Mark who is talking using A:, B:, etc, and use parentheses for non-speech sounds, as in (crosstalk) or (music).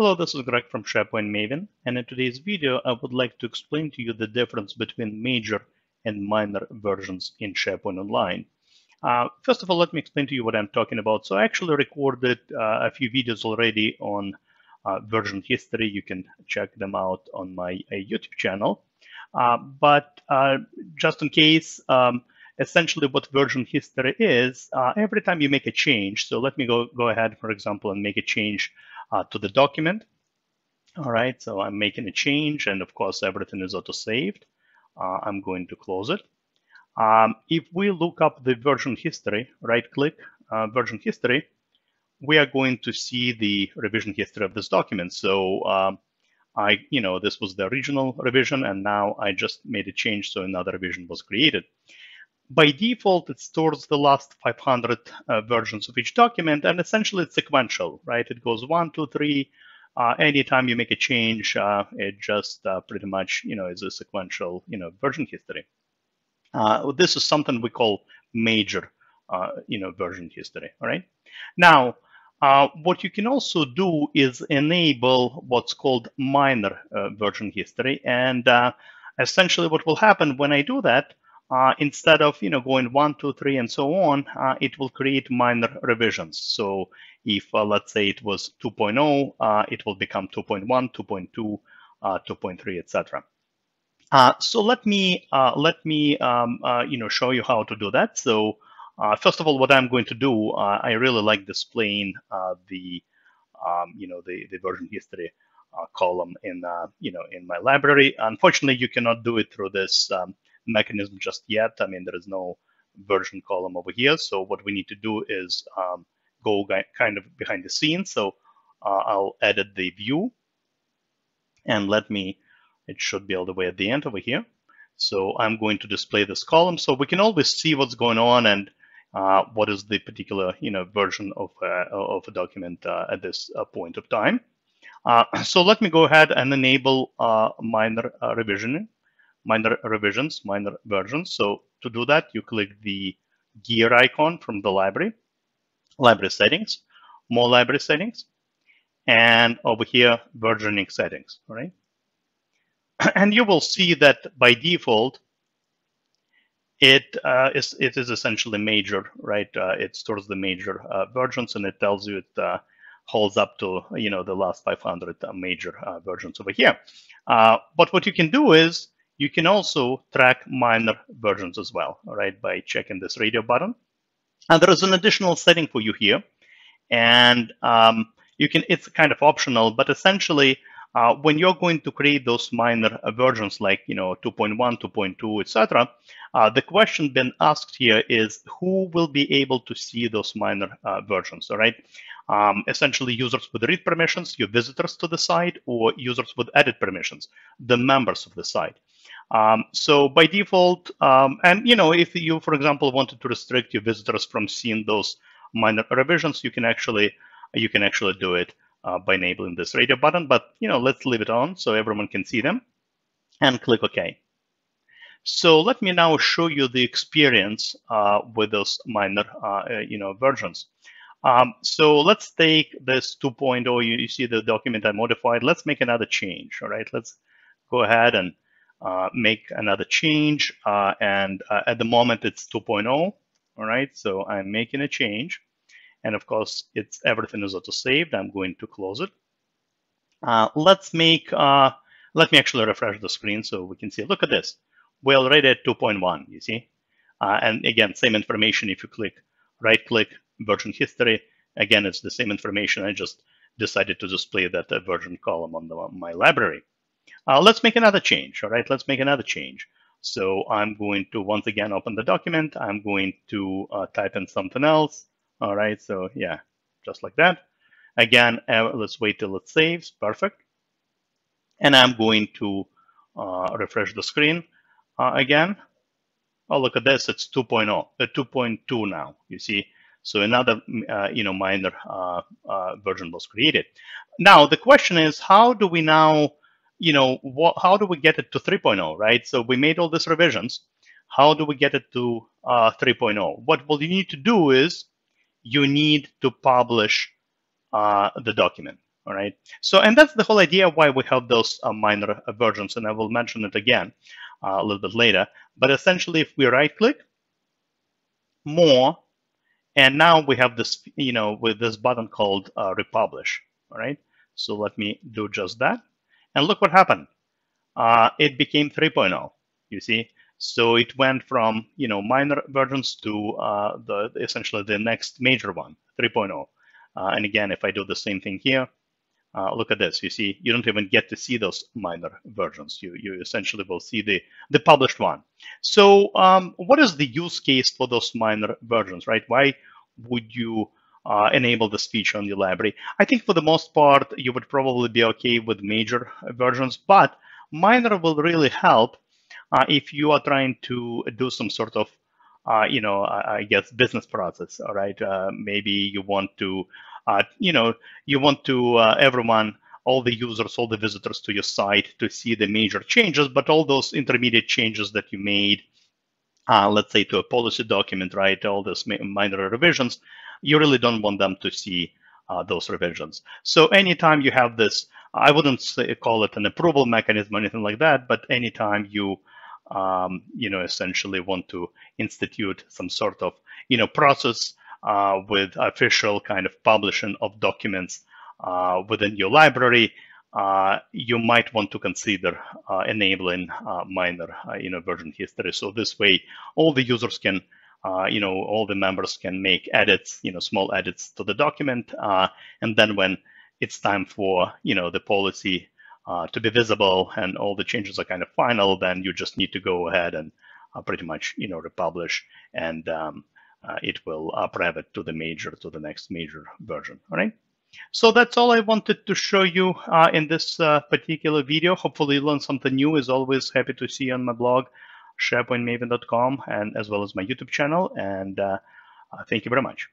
A: Hello, this is Greg from SharePoint Maven, and in today's video, I would like to explain to you the difference between major and minor versions in SharePoint Online. Uh, first of all, let me explain to you what I'm talking about. So I actually recorded uh, a few videos already on uh, version history. You can check them out on my uh, YouTube channel. Uh, but uh, just in case, um, essentially what version history is, every time you make a change, so let me go, go ahead, for example, and make a change to the document. All right, so I'm making a change, and of course, everything is auto-saved. Uh, I'm going to close it. Um, if we look up the version history, right-click uh, version history, we are going to see the revision history of this document. So um, I, you know, this was the original revision, and now I just made a change, so another revision was created. By default, it stores the last 500 uh, versions of each document, and essentially it's sequential, right? It goes one, two, three. Uh, anytime you make a change, uh, it just uh, pretty much, you know, is a sequential, you know, version history. Uh, this is something we call major, uh, you know, version history, all right? Now, what you can also do is enable what's called minor version history, and essentially what will happen when I do that, uh, instead of you know going one, two, three, and so on, uh, it will create minor revisions. So if uh, let's say it was 2.0, uh, it will become 2.1, 2.2, uh, 2.3, etc. Uh, so let me let me um, you know show you how to do that. So first of all, what I'm going to do, I really like displaying the um, you know the the version history. column in you know in my library. Unfortunately, you cannot do it through this um, mechanism just yet. I mean, there is no version column over here. So what we need to do is um, go kind of behind the scenes. So uh, I'll edit the view and let me, it should be all the way at the end over here. So I'm going to display this column so we can always see what's going on and uh, what is the particular you know version of, uh, of a document uh, at this uh, point of time. Uh, (clears throat) so let me go ahead and enable minor revisioning minor revisions, minor versions. So to do that, you click the gear icon from the library, library settings, more library settings, and over here, versioning settings, right? (clears throat) And you will see that by default, it uh, is it is essentially major, right? Uh, it stores the major uh, versions and it tells you it uh, holds up to you know the last 500 uh, major uh, versions over here. but what you can do is you can also track minor versions as well, right, by checking this radio button. And there is an additional setting for you here. And um, you can, it's kind of optional, but essentially, uh, when you're going to create those minor versions like, you know, 2.1, 2.2, etc., uh, the question being asked here is who will be able to see those minor uh, versions, all right? Um, essentially, users with read permissions, your visitors to the site, or users with edit permissions, the members of the site. Um, so by default, um, and you know, if you, for example, wanted to restrict your visitors from seeing those minor revisions, you can actually you can actually do it uh, by enabling this radio button. But you know, let's leave it on so everyone can see them, and click OK. So let me now show you the experience uh, with those minor uh, you know versions. Um, so let's take this 2.0. You, you see the document I modified. Let's make another change. All right, let's go ahead and uh, make another change. Uh, and uh, at the moment, it's 2.0. All right, so I'm making a change. And of course, it's everything is auto-saved. I'm going to close it. Uh, let's make, uh, let me actually refresh the screen so we can see. Look at this. We're already at 2.1, you see? and again, same information if you click right-click, version history. Again, it's the same information. I just decided to display that version column on, the, on my library. Uh, let's make another change, all right? Let's make another change. So I'm going to once again open the document. I'm going to uh, type in something else. All right, so yeah, just like that. Again, uh, let's wait till it saves. Perfect. And I'm going to uh, refresh the screen uh, again. Oh, look at this. It's 2.0, uh, 2.2 now, you see. So another, uh, you know, minor uh, uh, version was created. Now the question is, how do we now you know, what, how do we get it to 3.0, right? So we made all these revisions. How do we get it to uh, 3.0? What what you need to do is you need to publish uh, the document, All right. So, and that's the whole idea why we have those uh, minor versions, and I will mention it again uh, a little bit later. But essentially, if we right click, more, and now we have this, you know, with this button called uh, republish. All right. So let me do just that. And look what happened. Uh, it became 3.0, you see. So it went from, you know, minor versions to uh, the essentially the next major one, 3.0. Uh, and again, if I do the same thing here, uh, look at this. You see, you don't even get to see those minor versions. You you essentially will see the the published one. So um, what is the use case for those minor versions, right? Why would you uh, enable this feature on your library? I think for the most part, you would probably be okay with major versions, but minor will really help uh, if you are trying to do some sort of uh, you know, I guess business process. All right, uh, maybe you want to uh, you know, you want to uh, everyone, all the users, all the visitors to your site to see the major changes, but all those intermediate changes that you made, let's say to a policy document, right, all those minor revisions, you really don't want them to see uh, those revisions. So anytime you have this, I wouldn't say, call it an approval mechanism or anything like that, but anytime you um, you know, essentially want to institute some sort of, you know, process uh, with official kind of publishing of documents uh, within your library, uh, you might want to consider uh, enabling uh, minor, you know, version history. So this way, all the users can, you know, all the members can make edits, you know, small edits to the document, and then when it's time for, you know, the policy to be visible and all the changes are kind of final, then you just need to go ahead and pretty much, you know, republish and um, uh, it will uh, it to the major, to the next major version, all right? So that's all I wanted to show you uh, in this uh, particular video. Hopefully you learned something new. As always, happy to see you on my blog, sharepointmaven.com, and as well as my YouTube channel. And uh, uh, thank you very much.